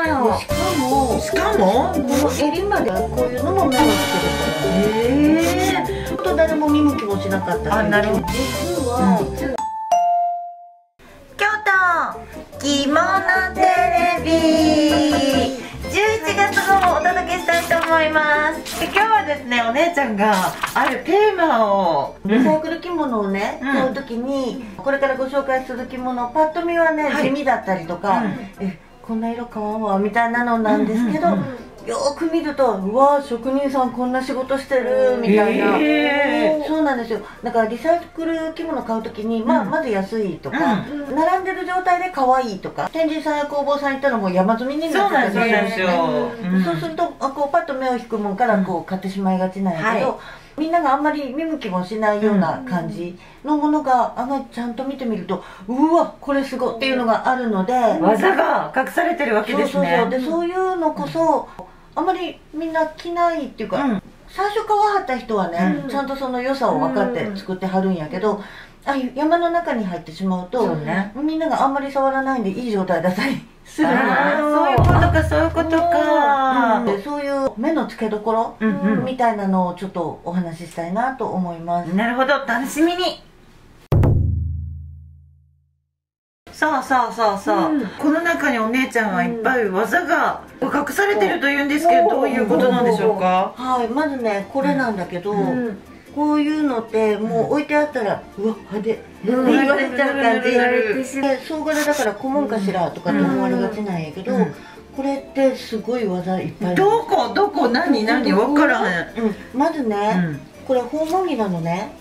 まやしかもしかもこの襟までこういうのも目をつけてええちょっと誰も見向きもしなかったあなるほど。実は、京都着物テレビ。11月号をお届けしたいと思います。で今日はですねお姉ちゃんがあるテーマを。リサイクル着物をね、うん。買う時にこれからご紹介する着物パッと見はね、はい。地味だったりとか、うん。えこんな色買わんわみたいなのなんですけど、うんうんよーく見るとうわー職人さんこんな仕事してるみたいな、へー。そうなんですよ。だからリサイクル着物買う時に、まあ、うん。まず安いとか、うん。並んでる状態で可愛いとか天神さんや工房さん行ったらもう山積みになってそうなんですよ。うんそうするとあこうパッと目を引くもんからこう買ってしまいがちなんやけど、はみんながあんまり見向きもしないような感じのものが案外ちゃんと見てみるとうわこれすごいっていうのがあるので、技が隠されてるわけそうそうですねそうでそういうのこそあんまりみんな着ないっていうか、うん。最初買わはった人はね、うん。ちゃんとその良さを分かって作ってはるんやけど、あ山の中に入ってしまうとね。みんながあんまり触らないんでいい状態だったり するのよねそういうことかそういうことか。うん。でそういう目の付けどころうんうん。みたいなのをちょっとお話ししたいなと思います、なるほど。楽しみに。そうそうそうそう、うん。この中にお姉ちゃんはいっぱい技が隠されてるというんですけど、うん。どういうことなんでしょうか、はいまずねこれなんだけど、うんこういうのってもう置いてあったらうわ派手。ってうん言われちゃう感じ。言われてしまうで総柄だから顧問かしらとかって思われがちなんやけど、うん。これってすごい技いっぱい。あるどこどこ何何分からへん、うん、まずうね、ん。これ訪問着なのね。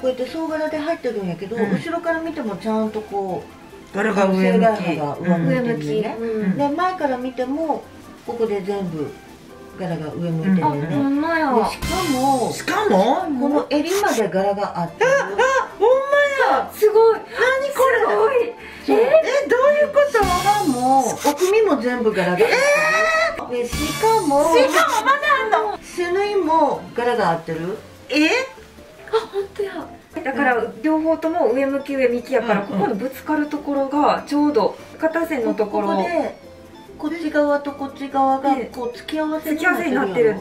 こうやって総柄で入ってるんやけど、うん。後ろから見てもちゃんとこ柄が上向き。正が上向き。ね。うん。うで前から見てもここで全部柄が上向いてるあよね、ほんまや。でしかもしかも？この襟まで柄があってるあほんまや。すごい。何これ？すごい。え？どういうこと？しかも奥身も全部柄があってる、でしかもしかもまだあんの？背縫いも柄が合ってる。え？あ本当や。だから両方とも上向き上向きやから、うん。ここのぶつかるところがちょうど肩線のところ。ここでこっち側とこっち側がでこう付き合わせになってるよ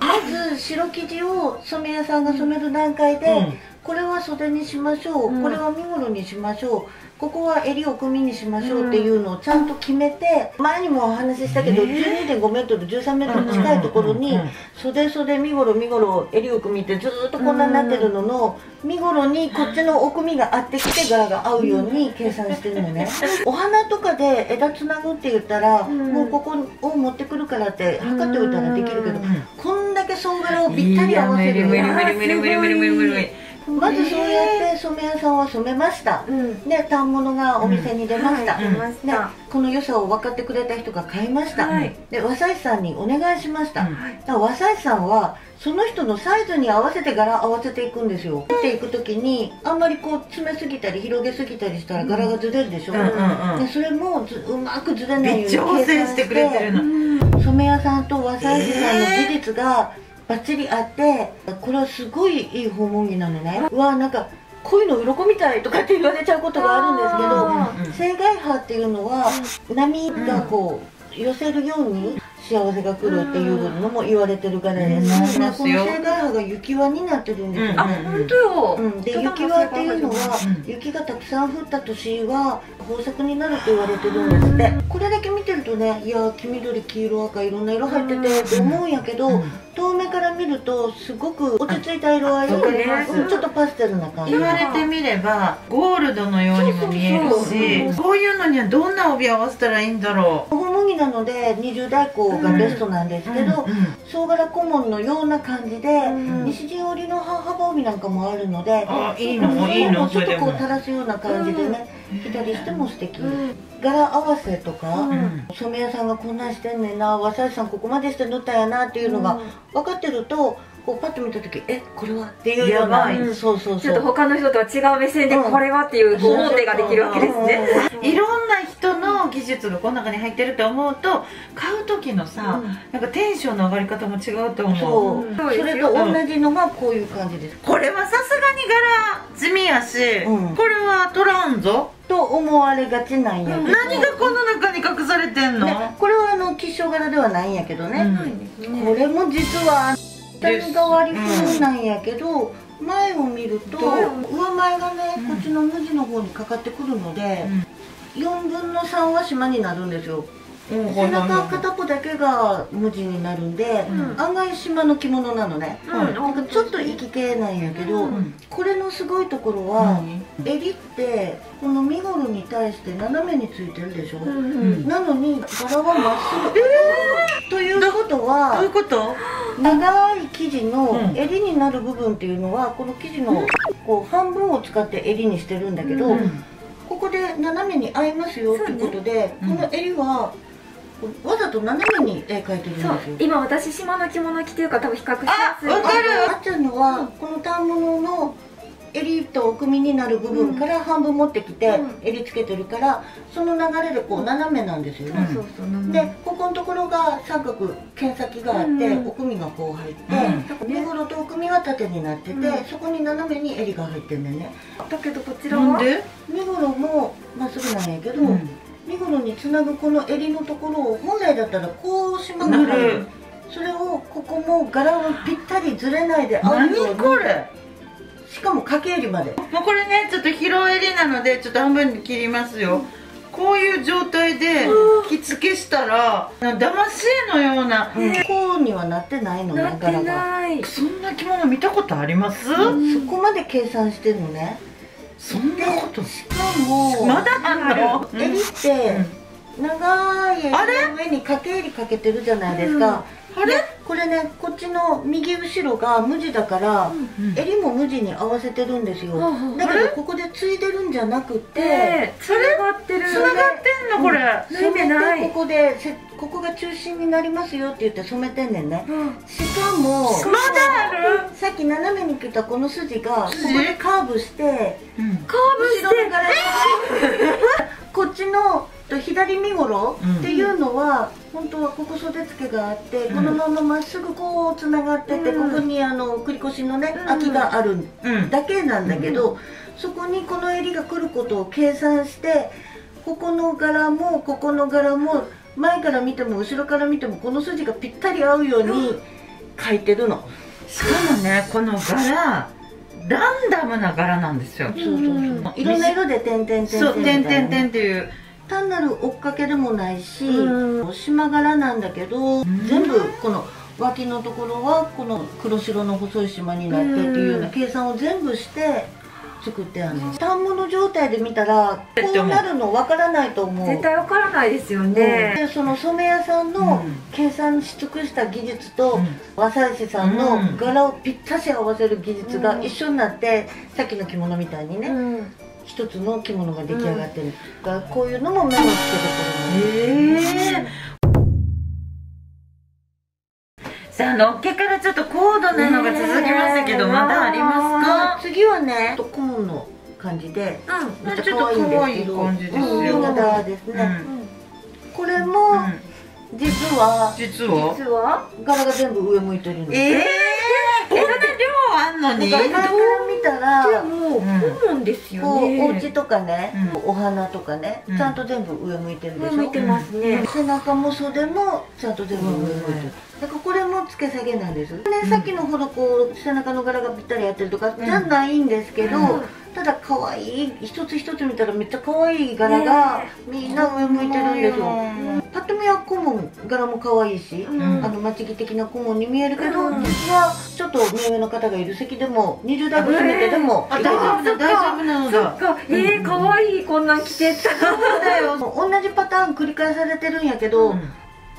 まず白生地を染め屋さんが染める段階で、うん。これは袖にしましょう、うん。これは身ごろにしましょうここは襟を組にしましょうっていうのをちゃんと決めて前にもお話ししたけど、え。ー12.5メートル13メートル近いところに袖袖身ごろ身ごろ襟を組ってずーっとこんなになってるのの身ごろにこっちの奥身が合ってきて柄が合うように計算してるのね。お花とかで枝つなぐって言ったら、うん。もうここを持ってくるからって測っておいたらできるけど、うんこんだけ総柄をぴったり合わせる無理無理無理無理無理無理無理無理まずそうやって染め屋さんは染めました、うん。で反物がお店に出ました、はい出ましねた、この良さを分かってくれた人が買いました、はい。で和裁師さんにお願いしました、うん。だから和裁師さんはその人のサイズに合わせて柄合わせていくんですよ。っていく時にあんまりこう詰めすぎたり広げすぎたりしたら柄がずれるでしょ、うんうんうん。でそれもずうまくずれないように調整してくれてるのうん染め屋さんと和裁師さんの技術がバッチリあってこれはすごいいい訪問着なのね。うわなんか恋の鱗みたいとかって言われちゃうことがあるんですけどあうん青外波っていうのは波がこう寄せるように幸せが来るっていうのも言われてるからです、うん。ねこの青外波が雪輪になってるんですよね、あ本当よ、うん、で雪輪っていうのはうん。雪がたくさん降った年は豊作になると言われてるんですって。これだけ見てるとねいや黄緑黄色赤いろんな色入っててって思うんやけど、うん遠目から見るとすごく落ち着いた色合いあわかりまちょっとパステルな感じ。言われてみればゴールドのようにも見えるしそういうのにはどんな帯合わせたらいいんだろう。小麦なので20代以降がベストなんですけど、総柄顧問のような感じで、ん。西陣織の幅帯なんかもあるのであいいのいいのちょっとこう垂らすような感じでね、着たりしても素敵、うん。柄合わせとか、うん。染め屋さんがこんなんしてんねんな和裁師さんここまでして塗ったんやなっていうのが分かってるとこうパッと見た時えこれはっていうようなやばいうん。そうそうちょっと他の人とは違う目線でうん。これはっていうこう王手ができるわけですね、いろんな人の技術がこの中に入ってると思うと買う時のさ、うん。なんかテンションの上がり方も違うと思う。そう、うんそれと同じのがこういう感じです。これはさすがに柄地味やし、うん。これは取らんぞ。と思われがちなんやけど。何がこの中に隠され人柄ではないんやけどね、これも実は下代わり風なんやけど、前を見ると上前がね、うんこっちの無地の方にかかってくるので、4分の3は島になるんですよ。うん背中片っぽだけが無地になるんで、うん。案外島の着物なのね、うんなん。かちょっと生き系なんやけど、うん。これのすごいところは、何襟ってこの身ごろに対して斜めについてるでしょ、うんうん。なのに柄はまっすぐ、ということどういうはこと？長い生地のうん。襟になる部分っていうのはこの生地のこう半分を使って襟にしてるんだけど、うんここで斜めに合いますよっていうことで、ねこの襟はわざと斜めに絵描いてるんですよ。今私島の着物着てるから多分比較しやすい。あわかる。あっちゃんのはこの反物の襟と奥身になる部分から半分持ってきてうん。襟つけてるからその流れでこう斜めなんですよね、でここのところが三角剣先があって、うん。奥身がこう入って、身ごろと奥身は縦になってて、うん。そこに斜めに襟が入ってんだよね。だけどこちらは？身ごろもまっすぐなんやけど、うん。身ごろにつなぐこの襟のところを本来だったらこうしまがなるそれをここも柄をぴったりずれないで合う何ようにこれ？しかも掛け襟まで。もうこれねちょっと広襟なのでちょっと半分に切りますよ、こういう状態で着付けしたら騙し絵のような、こうにはなってないのね柄が。そんな着物見たことあります、そこまで計算してるのね。そんなこと。しかもまだあんの、襟って長い襟の上に掛け襟かけてるじゃないですか、あれ？でこれねこっちの右後ろが無地だから、うん襟も無地に合わせてるんですよ、うんうん。だけどここでついでるんじゃなくて、でつながってる。つながってんのこれ、ないねな染めてい。ここでせここが中心になりますよって言って染めてんねんね。うん。しかもまだある、さっき斜めに切ったこの筋がこ筋こでカーブしてうん。カーブして？後ろの柄こっちのと左身ごろっていうのは、本当はここ袖付けがあって、うん。このまままっすぐこうつながってて、うん。ここにあの繰り越しのね、うん。空きがあるうん。だけなんだけど、そこにこの襟が来ることを計算してここの柄もここの柄も前から見ても後ろから見てもこの筋がぴったり合うように描いてるの。しかもねこの柄ランダムな柄なんですよ。そうそうそう。うん。いろんな色で点々点々そうみたいな点々点っていう単なる追っかけでもないし、う島柄なんだけど、ん全部この脇のところはこの黒白の細い島になってっていうような計算を全部して作ってあるの。反物状態で見たらこうなるの分からないと思う。絶対わからないですようん。ねでその染め屋さんのうん。計算し尽くした技術と、うん。和裁師さんうん。の柄をぴったし合わせる技術がうん。一緒になって、さっきの着物みたいにね、うん一つの着物が出来上がってる、だからこういうのも目をつけてくるのへえさあのっけからちょっと高度なのが続きましたけど、まだありますか？次はね顧問の感じで。うんめっちょっと可愛い感じですよ。うん新潟ですね、うん。これも、うん。実は実は？柄が全部上向いてるんですええー、こんな量あんのに。だから前から見たらでもうん。顧問ですよこうねお家とかね、うお花とかね、うん。ちゃんと全部上向いてるでしょ？上向いてますね。背中も袖もちゃんと全部上向いてる、うん。だからこれも付け下げなんです、ねさっきのほどこう背中の柄がぴったりやってるとかじゃないんですけど、うんただ可愛い一つ一つ見たらめっちゃ可愛い柄がねみんな上向いてるんですよ、うん。ぱっと見は顧問柄も可愛いし、うん。あの待ち着的な顧問に見えるけど、うん。実はちょっと目上の方がいる席でも20代詰めてでもあいける大丈夫だ大丈夫なのそだっか。えーかわいいこんなん着て。たそうだよ。同じパターン繰り返されてるんやけど、うん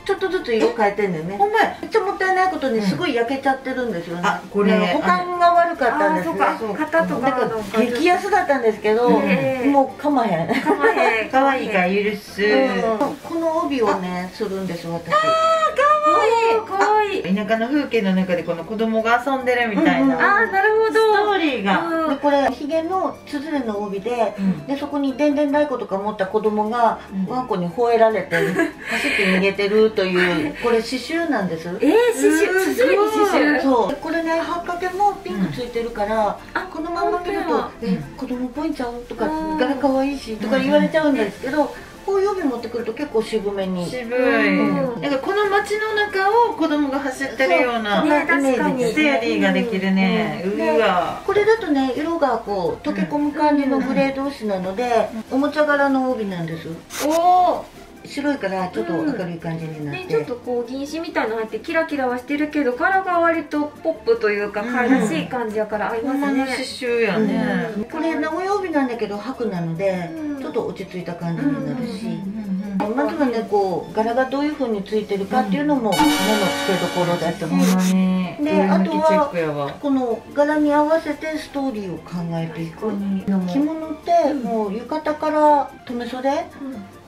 ちょっとずつ色変えてんだよね。ほんまや。めっちゃもったいないことにすごい焼けちゃってるんですよね、あこれね保管が悪かったんです。ねそうか。型とだか激安だったんですけど、ええもうかまへん、かわいい可愛いが許す。うん。この帯をねするんです私。かわいい田舎の風景の中でこの子供が遊んでるみたいうんうん。なあーなるほストどーリーが。うんでこれひげのつづれの帯でうん。でそこにでんでん太鼓とか持った子供がうん。ワンコに吠えられて走って逃げてるというこれ刺繍なんです。えー、刺繍うん。すごい刺繍。そう。でこれね八掛けもピンクついてるから、あこのまま見ると本「え子供っぽいんちゃう?」とかうん「柄可愛いし」とか言われちゃうんですけどこういう帯持ってくると結構渋めに。渋い、うん。なんかこの街の中を子供が走ってるようなね。確かに。イメージステアリーができるね、うねわ。これだとね色がこう溶け込む感じのグレー同士なので、おもちゃ柄の帯なんです。おお白いからちょっと明るい感じになって、ねちょっとこう銀紙みたいなの入ってキラキラはしてるけど柄が割とポップというか可愛らしい感じやから合いますね。まの刺繍やね、うん。これ名古屋帯なんだけど白なので、うん。ちょっと落ち着いた感じになるし、うんまずはねこう柄がどういう風についてるかっていうのも目の付けどころだと思う、ほん。まにで上向きチェあとはこの柄に合わせてストーリーを考えていく着物ってもう浴衣から留め袖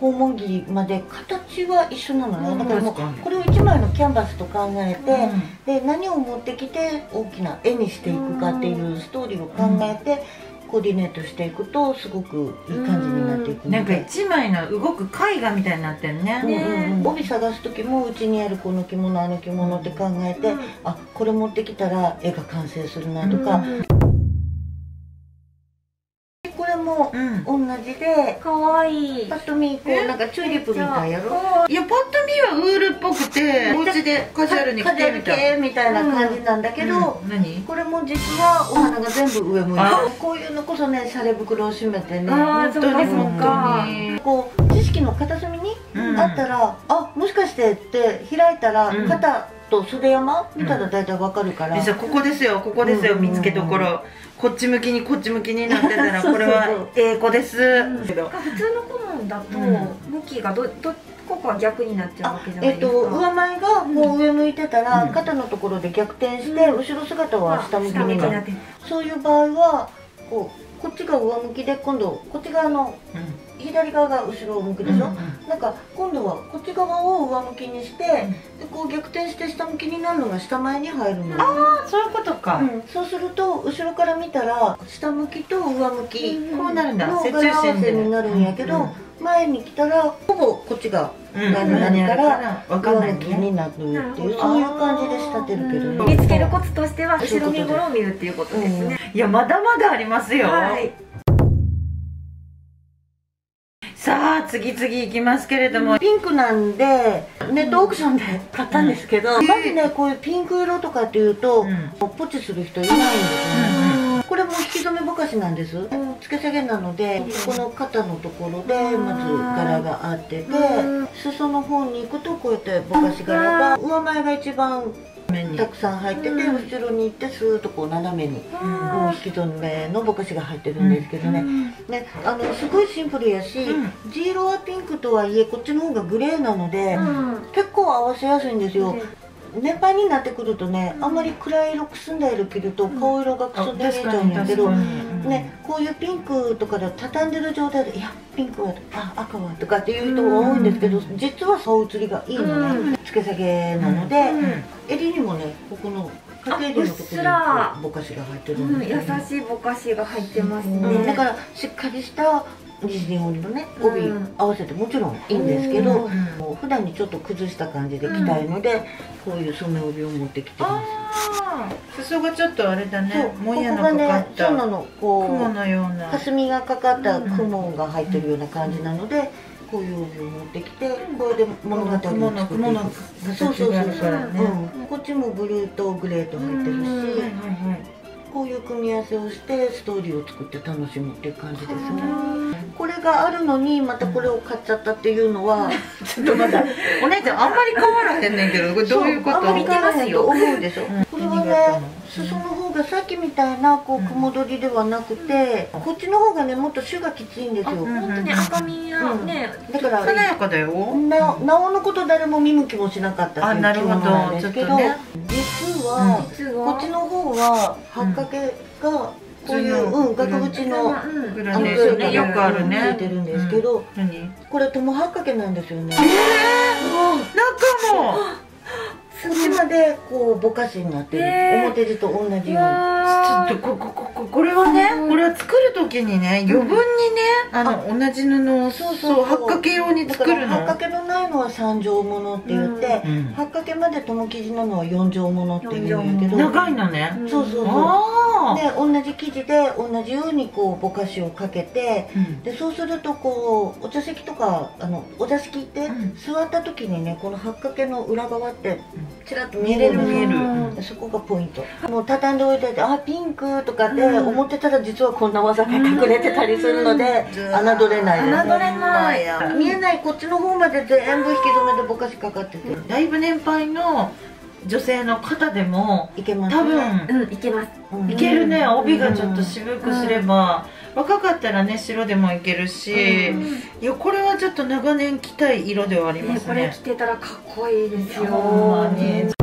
訪問着まで形は一緒なのね、うん。だからもうこれを1枚のキャンバスと考えて、うん。で何を持ってきて大きな絵にしていくかっていうストーリーを考えてコーディネートしていくとすごくいい感じになっていくなんかので。一枚の動く絵画みたいになってんね、うんうんうん。帯探す時もうちにあるこの着物あの着物って考えて、うん。あこれ持ってきたら絵が完成するなとか、うん同じでかわいい。パッと見こう。なんかチューリップみたいやろ。いやパッと見はウールっぽくてお家でカジュアルに着てみたい。系みたいな感じなんだけど、うん。何？これも実はお花が全部上向いてこういうのこそねシャレ袋を閉めてね。本当に本当に。こう知識の片隅にうん。あったら、あもしかしてって開いたら、うん。肩と袖山見たら大体わかるから、ここですよここですようん。見つけどころこっち向きにこっち向きになってたらこれは英語です。普通の顧問だとうん。向きがどどここは逆になっちゃうわけじゃないえっですか、と上前がこう上向いてたら、うん。肩のところで逆転して、うん。後ろ姿は下向きになる、って。そういう場合はこうこっちが上向きで今度こっち側の左側が後ろ向きでしょ、なんか今度はこっち側を上向きにして、でこう逆転して下向きになるのが下前に入るのよ、あそういうことか。うん、そうすると後ろから見たら下向きと上向きうん。こうなるんだ。の折柄合わせになるんやけど、前に来たらほぼこっちがうん。何々から上向きになるっていうそういう感じで仕立てるけど。ね見つけるコツとしては後ろ身頃を見るっていうことですね、いやまだまだありますよ。はいさあ次々いきますけれども。ピンクなんでネットオークションで買ったんですけど、うん。まずねこういうピンク色とかっていうと、うん。ポチする人いないんですね、これも引き染めぼかしなんです、んつけ下げなので、この肩のところでまず柄があってて、うん。裾の方に行くとこうやってぼかし柄が上前が一番たくさん入ってて、うん後ろに行ってスーッとこう斜めに、うん。引き染めのぼかしが入ってるんですけどね,、ねあのすごいシンプルやし、う地色はピンクとはいえこっちの方がグレーなので、うん。結構合わせやすいんですよ、年配になってくるとねあんまり暗い色くすんだ色着ると顔色がくすんで見えちゃうんやけど、ね、こういうピンクとかで畳んでる状態で「いやピンクはあ赤は」とかっていう人が多いんですけど、実は顔写りがいいのね、つけ下げなので、襟にもねここの掛け襟のところにあうっすら。ぼかしが入ってるうん優しいぼかしが入ってますね、うん。だからしっかりした虹に織りのね帯うん。合わせてもちろんいいんですけど、うん。もう普段にちょっと崩した感じで着たいので、こういう染め帯を持ってきてますああ裾がちょっとあれだそうねもやのここがかかっねそうなたのこ雲うのような。霞がかかった雲が入ってるような感じなので、こういう帯を持ってきて、これで物語を作っていくそうそうそうそう、うん、こっちもブルーとグレーと入ってるし、うんはいはいはいこういう組み合わせをしてストーリーを作って楽しむっていう感じですね。うんこれがあるのにまたこれを買っちゃったっていうのは、ちょっとまだお姉ちゃんあんまり変わらへんねんけどこれどういうこと？そあんまり変わらへんと思うでしょ、うんこれはね。裾の方がさっきみたいなこう雲取りではなくて、こっちの方がねもっと種がきついんですよ、本当に赤みやね、だから華やかだよななおのこと誰も見向きもしなかったっていうなるほど。物なんですけど、ちょっとね。実は、実はこっちの方は八掛けがこういう、うんうん、額縁のうんグラあのデーションねよくあるついねてるんですけど、何？これ友八掛けなんですよね、中も。こっちまでこうぼかしになってる、へー表地と同じように。わちょっとここここれはね、うん。これは作る時にね余分にね、あの同じ布をそうそうそう。はっかけ用にだから作るの。はっかけのないのは三畳物って言って、うんはっかけまで友生地なのは四畳物って言うんだけど。長いのね、そうそうそう。で同じ生地で同じようにこうぼかしをかけてうん。でそうするとこうお茶席とかあのお座敷ってうん。座った時にねこのはっかけの裏側ってちらっと見える見える。そこがポイント。もう畳んでおいててあピンクとかってうん。思ってたら実はこんな技が隠れてたりするのでうん。侮れないです。侮れない。見えないこっちの方まで全部引き止めてぼかしかかってて。だいぶ年配の女性の方でもいけます多ね分うん。いけますうんいけるね、うん帯がちょっと渋くすれば、若かったらね白でもいけるし、うん。いやこれはちょっと長年着たい色ではありますね。ねこれ着てたらかっこいいですよ。ほんまに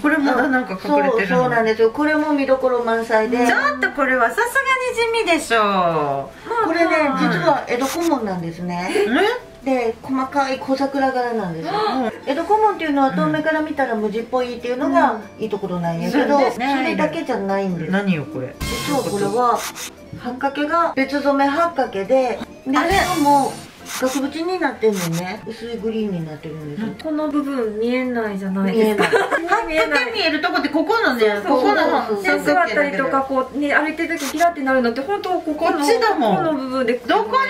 これまだなんかそう隠れてるの。そうなんですよ。これも見どころ満載で。ちょっとこれはさすがに地味でしょこれねまあ。実は江戸小紋なんですね。うで細かい小桜柄なんですよ。江戸小紋っていうのは遠目から見たら無地っぽいっていうのがいいところなんやけど、そうですね。それだけじゃないんです。何よこれ。実はこれははっかけが別染めはっかけでであれ？しかも額縁になってるのね。薄いグリーンになってるんですよ。この部分見えないじゃない見えない。ですか見えかない。け見えるとこってここのねそうここのそうそう。で。座ったりとかこうね歩いてる時ピラってなるのって本当ここのこっちだもん。この部分で。どこにもそれ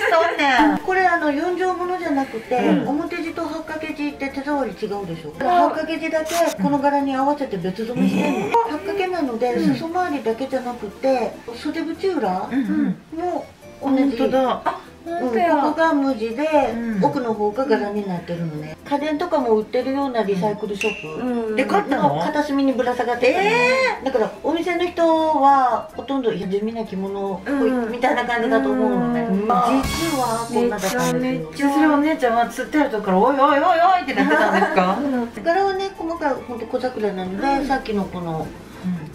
しとんねん。これあの四畳物じゃなくて、うん。表地とはっかけ地って手触り違うでしょ。はっかけ地だけこの柄に合わせて別染めしてるの、はっかけなのでうん。裾回りだけじゃなくて袖口裏うんうん。も同本じ当だうん、ここが無地で、うん。奥の方が柄になってるのね。家電とかも売ってるようなリサイクルショップ、うん。で買ったの？の片隅にぶら下がってたのね。だからお店の人はほとんどいや地味な着物うん。みたいな感じだと思うのね、うん。実はこんなだったんですそれお姉ちゃんは釣ってあるとこからおいおいおいおいってなってたんですか？うん。柄はね細かい本当小桜なので、さっきのこの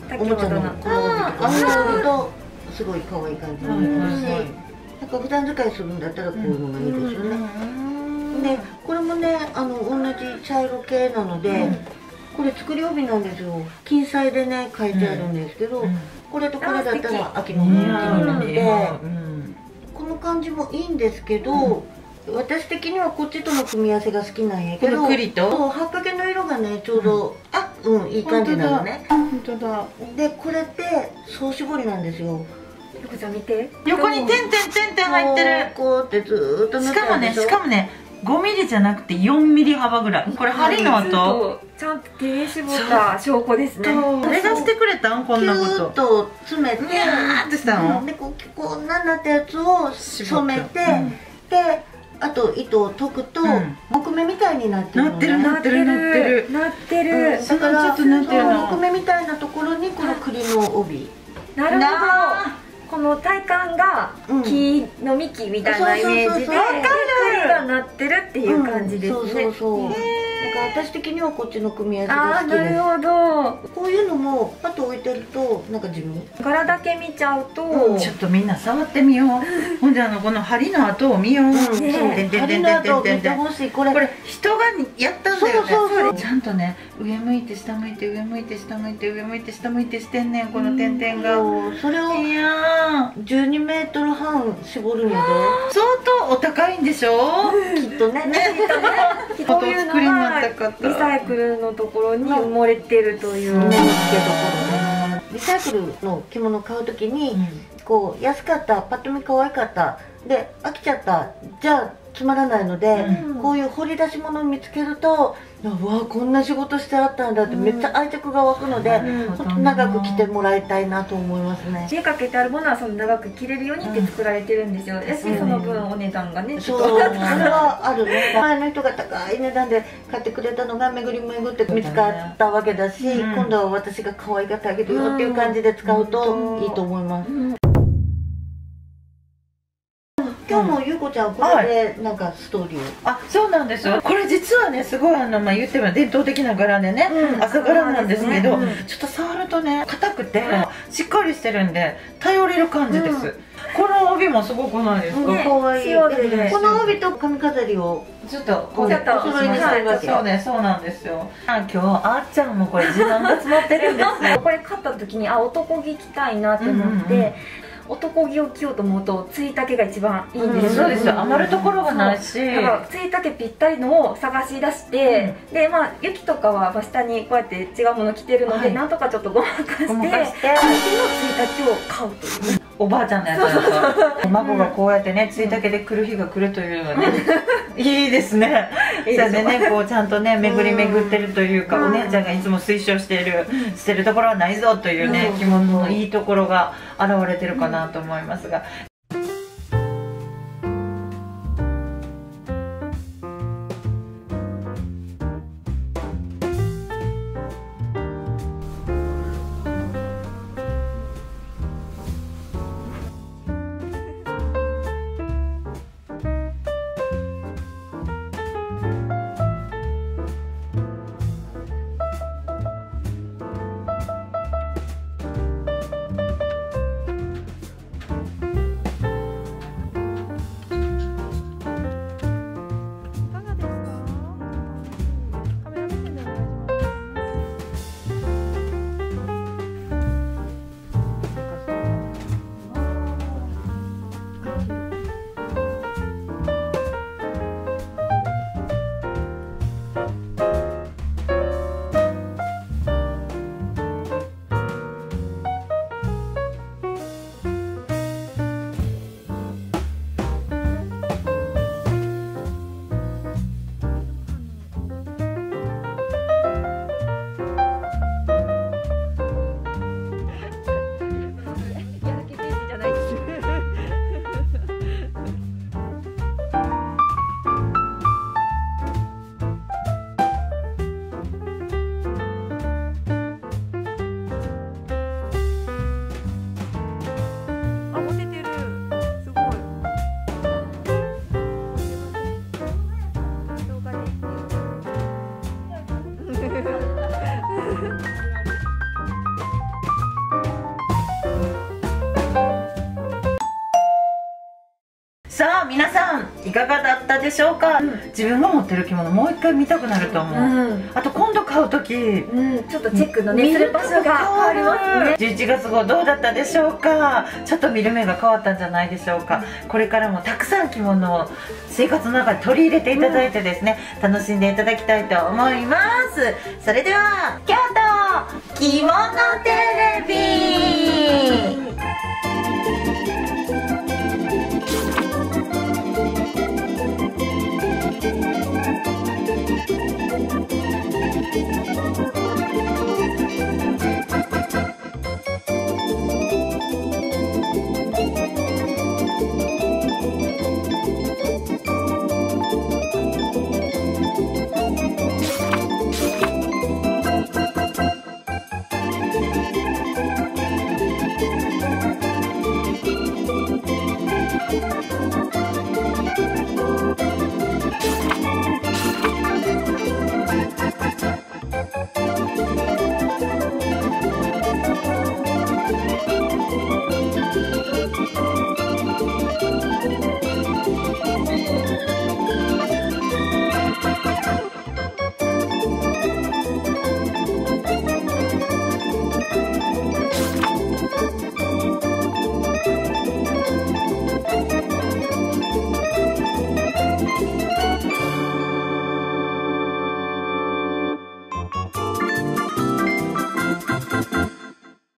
先おもちゃのこの帯とか合わせるとすごい可愛い感じになるし、うんなんか普段使いするんだったらこういうのがいいですよね、でこれもねあの同じ茶色系なので、これ作り帯なんですよ。金彩でね書いてあるんですけど、これとこれだったら秋の雰囲気になって、この感じもいいんですけど、私的にはこっちとの組み合わせが好きなんやけど栗と？そうはっかけの色がねちょうど、あうんいい感じなのね。本当だ。でこれって総絞りなんですよ横に点々点々入ってる。こうってずーっとしてかもねしかもね5ミリじゃなくて4ミリ幅ぐらい。これ針の跡。ちゃんと手に絞った証拠ですね。誰がしてくれたん？こんなこキュとと詰めて。うわーってしたのでこうこんなになったやつを染めて、うんであと糸を解くと、うん。木目みたいになってるのね。なってるなってるなってる、うん。だからちょっとなんていうのそう木目みたいなところにこの栗の帯。なるほど。なこの体感がうん。木の幹みたいなイメージでそうそうそうがなってるっていう感じですね、うん。そうそうそうだから私的にはこっちの組み合あわせがあなる好きです。ほど。こういうのもパッと置いてるとなんか地味柄だけ見ちゃうと、うん。ちょっとみんな触ってみよう。ほんであのこの針の跡を見よう、うん。てんてんてんて針の跡を見てんてんほしい。これ。これ人がやったんだよね。そうそうそうちゃんとね上向いて下向いて上向いて下向いて上向いて下向いてしてんねん。この点々が、そう。それをいやー。12メートル半絞るので。相当お高いんでしょ？きっとね。こういうのがリサイクルのところに埋もれてるという、目の付けどころねリサイクルの着物を買うときに、こう安かったパッと見可愛かったで飽きちゃった。じゃあつまらないので、うん。こういう掘り出し物を見つけるとうわこんな仕事してあったんだってめっちゃ愛着が湧くので、うん。長く着てもらいたいなと思いますね。手かけてあるものはその長く着れるようにって作られてるんですよ、やしその分お値段がねちそうそれはあるね前の人が高い値段で買ってくれたのが巡り巡って見つかったわけだし、うん。今度は私が可愛がってあげるよっていう感じで使うといいと思います、うん今日もゆうこちゃんこれでなんかストーリーを、あそうなんですよ。これ実はねすごいあの、まあ、言っても伝統的な柄でね、うん。朝柄なんですけど、そうですねちょっと触るとね硬くてしっかりしてるんで頼れる感じです、この帯もすごくないですか、ねかわい。いね。この帯と髪飾りをちょっとこうちょっとお揃いにしてるわけそうねそうなんですよ。あ今日あっちゃんもこれ自慢が詰まってるんですよ。これ買った時にあ男着着たいなって思って、うんうんうん男着を着ようと思うとついたけが一番いいんですそうですよ。余るところがないし。だからついたけぴったりのを探し出して、でまあ雪とかはまあ下にこうやって違うもの着てるので、はい。なんとかちょっとごまかして相手のついたけを買うと。いうおばあちゃんのやつだと。孫がこうやってねついたけで来る日が来るというのね。いいですねそいいでねこうちゃんとね巡り巡ってるというかうん。お姉ちゃんがいつも推奨している捨てるところはないぞというねうん着物のいいところが現れてるかなと思いますがかがだったでしょうか、自分が持ってる着物もう一回見たくなると思う、うん。あと今度買う時。うん、ちょっとチェックのねする場所が変わりますね。11月号どうだったでしょうか？ちょっと見る目が変わったんじゃないでしょうか？これからもたくさん着物を生活の中で取り入れていただいてですね、楽しんでいただきたいと思います。それでは京都着物テレビ